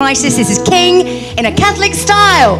crisis. This is King in a Catholic style.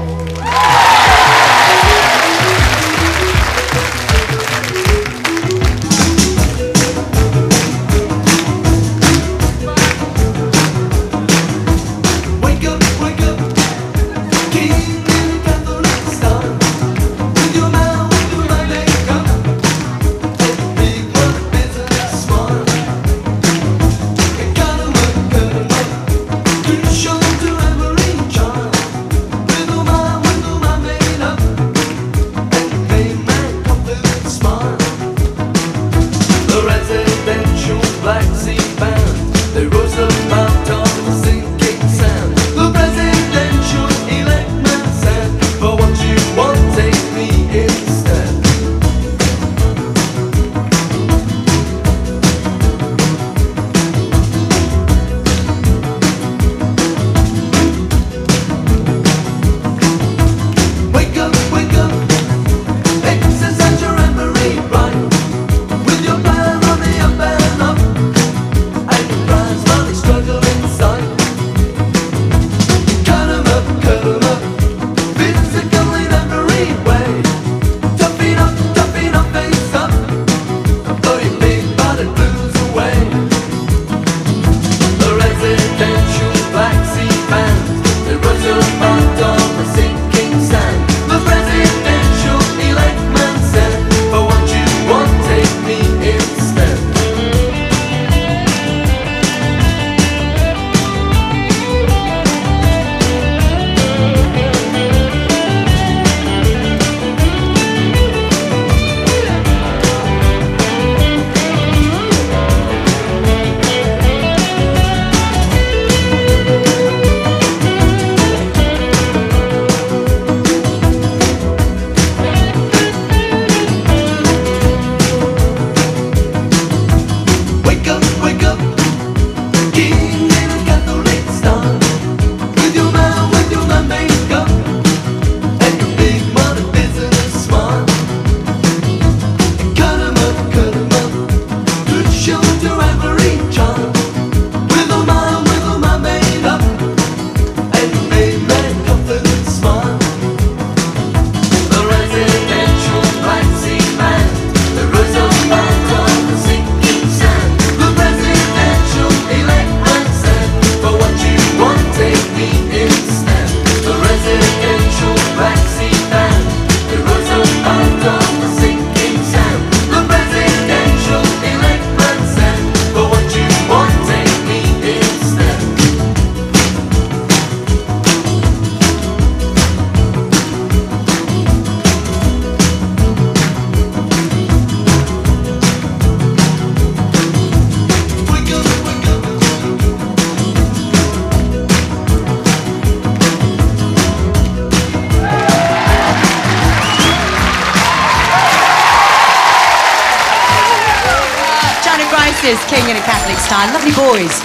is King in a Catholic style. Lovely boys.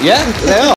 Yeah, they are.